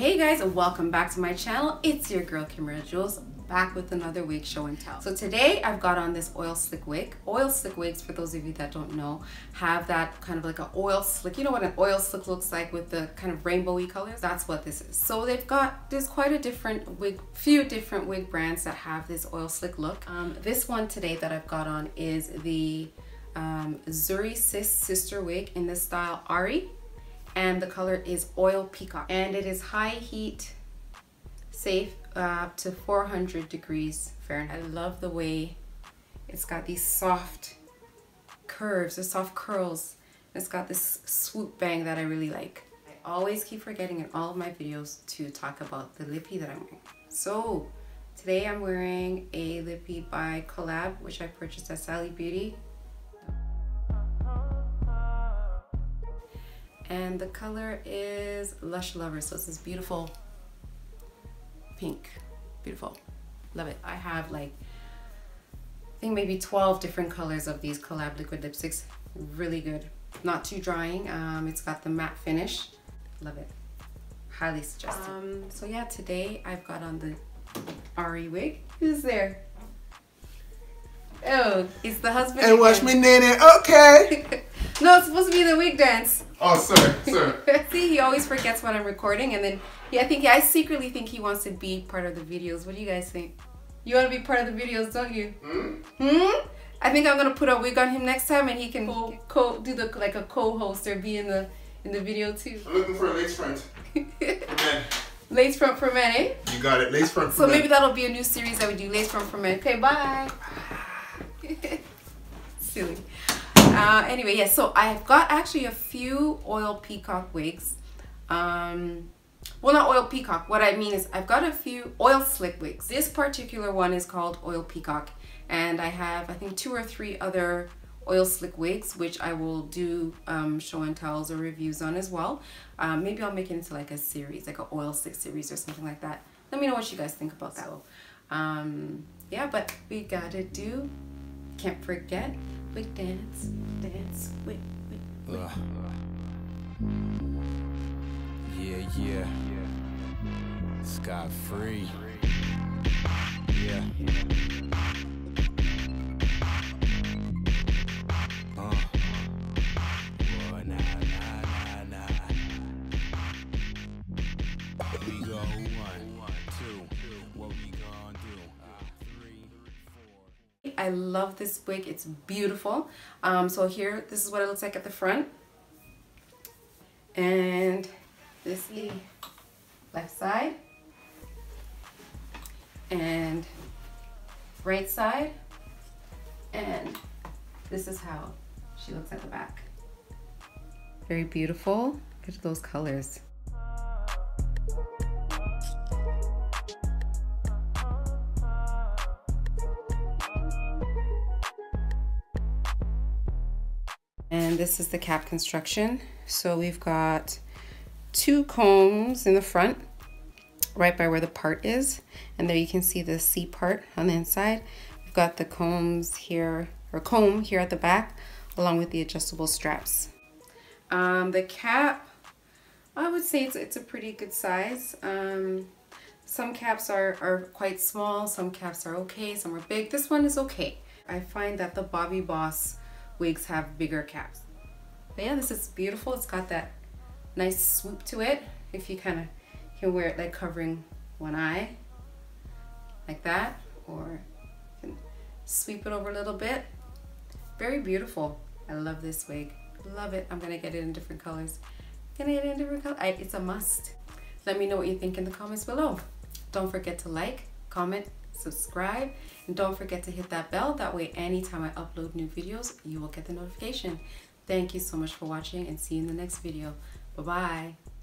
Hey guys, and welcome back to my channel. It's your girl Kimira Jewels back with another wig show and tell. So today I've got on this oil slick wig. Oil slick wigs, for those of you that don't know, have that kind of like an oil slick. You know what an oil slick looks like with the kind of rainbowy colors? That's what this is. So they've got, there's quite a different wig, few different wig brands that have this oil slick look. Um, this one today that I've got on is the um, Zury Sis Sister Wig in the style Ari and the color is oil peacock and it is high heat safe uh, to 400 degrees Fahrenheit. I love the way it's got these soft curves the soft curls. It's got this swoop bang that I really like. I always keep forgetting in all of my videos to talk about the lippy that I'm wearing. So today I'm wearing a lippy by Collab which I purchased at Sally Beauty and the color is Lush Lover. So it's this beautiful pink. Beautiful. Love it. I have like, I think maybe 12 different colors of these collab liquid lipsticks. Really good. Not too drying. Um, it's got the matte finish. Love it. Highly suggested. Um, so yeah, today I've got on the Ari wig. Who's there? Oh, it's the husband. And watch me nanny. Okay. no, it's supposed to be the wig dance. Oh, sorry, sorry. See, he always forgets when I'm recording, and then yeah, I think yeah, I secretly think he wants to be part of the videos. What do you guys think? You want to be part of the videos, don't you? Hmm. Hmm. I think I'm gonna put a wig on him next time, and he can co, co do the like a co-host or be in the in the video too. I'm looking for a lace front. for men. Lace front for men, eh? You got it. Lace front for so men. maybe that'll be a new series that we do. Lace front for men. Okay, bye. Silly. Uh, anyway, yes, yeah, so I've got actually a few oil peacock wigs. Um, well, not oil peacock. What I mean is I've got a few oil slick wigs. This particular one is called oil peacock. And I have, I think, two or three other oil slick wigs, which I will do um, show and tells or reviews on as well. Um, maybe I'll make it into like a series, like an oil slick series or something like that. Let me know what you guys think about that. So, um, yeah, but we gotta do, can't forget, wig dance, dance, wig, wig, wig. Uh, yeah, yeah. Scot free. Yeah. Uh. Boy. What we gonna do? I love this wig. It's beautiful. Um, so here, this is what it looks like at the front. And this is the left side. And right side. And this is how she looks at the back. Very beautiful. Look at those colors. And this is the cap construction. So we've got two combs in the front, right by where the part is. And there you can see the C part on the inside. We've got the combs here, or comb here at the back, along with the adjustable straps. Um, the cap, I would say it's, it's a pretty good size. Um, some caps are, are quite small, some caps are okay, some are big. This one is okay. I find that the Bobbi Boss wigs have bigger caps. But yeah, this is beautiful. It's got that nice swoop to it. If you kind of can wear it like covering one eye, like that, or sweep it over a little bit. Very beautiful. I love this wig. Love it. I'm gonna get it in different colors. Gonna get it in different colors. It's a must. Let me know what you think in the comments below. Don't forget to like, comment, subscribe, and don't forget to hit that bell. That way, anytime I upload new videos, you will get the notification. Thank you so much for watching and see you in the next video. Bye-bye.